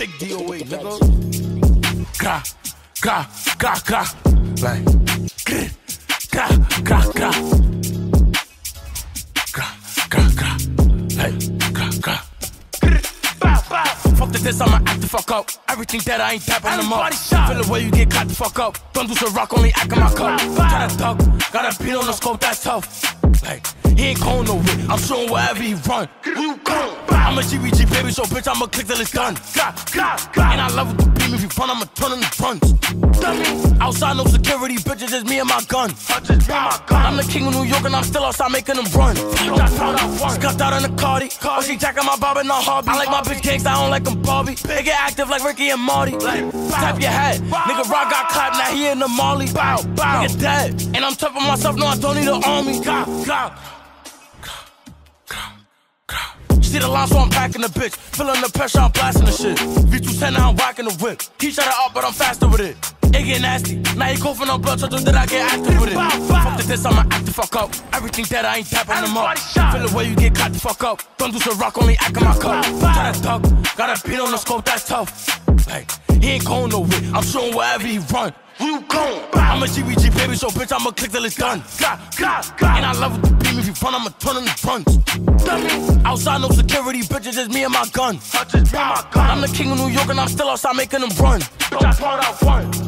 big DOA, nigga. Gra, gra, gra, gra. Like, gra, gra, gra. Gra, gra, gra. Like, gra, gra. Fuck the this, I'ma act the fuck up. Everything that I ain't tapping them up. Feel the way you get caught the fuck up. Don't do some rock, only act in my cup. Try to duck, got a beat on the scope, that's tough. Like, he ain't going nowhere. I'm showing wherever he run. Who you going? I'm a GBG baby, so bitch, I'ma click till it's done. Gah, gah, gah. And I love it to beam if you run, I'ma turn him to fronts. Outside, no security, bitches, just me and my gun. I'm the king of New York and I'm still outside making them run. Scuffed out in the Cardi. Oh, she jacking my bob and not hobby. I like my bitch cakes, I don't like them Barbie. They get active like Ricky and Marty. Tap your head. Nigga Rock got clapped, now he in the Molly. Bow, bow. Nigga dead. And I'm tough on myself, no, I don't need an army. Gah, gah. See the line, so I'm packing the bitch. Feeling the pressure, I'm blasting the shit. V210, now I'm rocking the whip. He shut it up, but I'm faster with it. It get nasty. Now he coughing on blood, so that I get active with it. Fuck the this, I'ma act the fuck up. Everything that I ain't tapping them up. Feel the way you get caught the fuck up. Don't do some rock, only act in my cup. Try to duck, got a beat on the scope, that's tough. Like, he ain't going nowhere. I'm showing wherever he run. You going? I'm a GBG baby, so bitch, I'ma click till it's done. Gah, gah, gah. And I love it to beam if you run, I'ma turn him to fronts. Outside, no security, bitches, just me and my gun. I'm the king of New York and I'm still outside making them run. Bitch, I out one.